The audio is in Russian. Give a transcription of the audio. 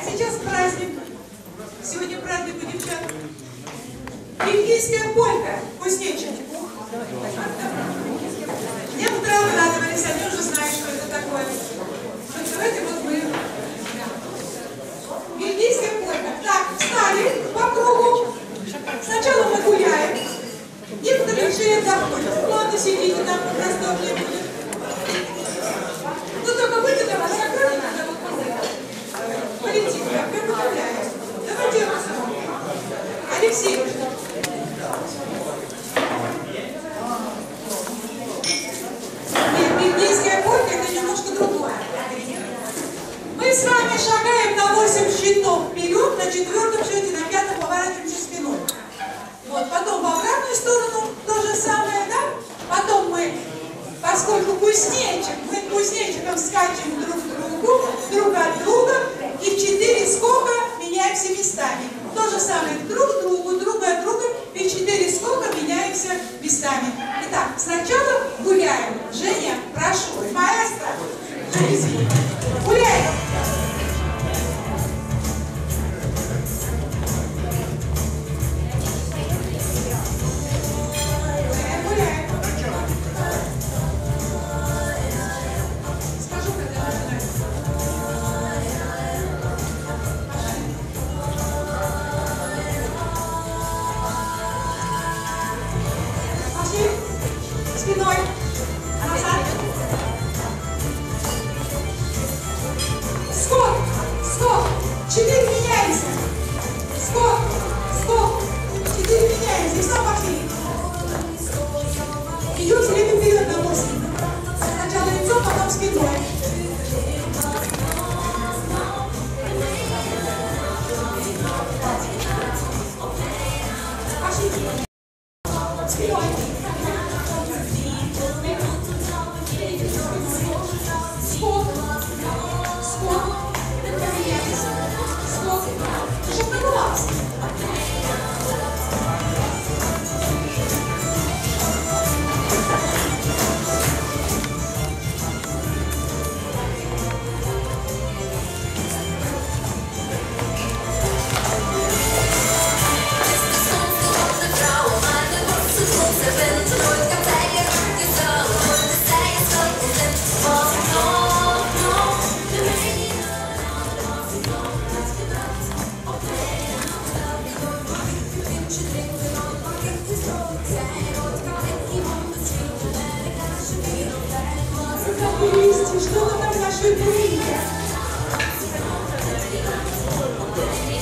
А сейчас праздник. Сегодня праздник у девчат. Бельгийская полька. Пусть Ух. Немножко другое. Мы с вами шагаем на 8 щитов вперед, на четвертом счете, на пятом поворачиваемся спиной. Вот, потом в обратную сторону то же самое, да? Потом мы, поскольку кузнечик, мы кузнечиком скачем друг к другу, друг от друга, и в четыре скока меняемся местами. То же самое друг к другу, друг от друга, и в четыре скока меняемся местами. Итак, I'm just gonna bebidas. Estou a dar-lhe.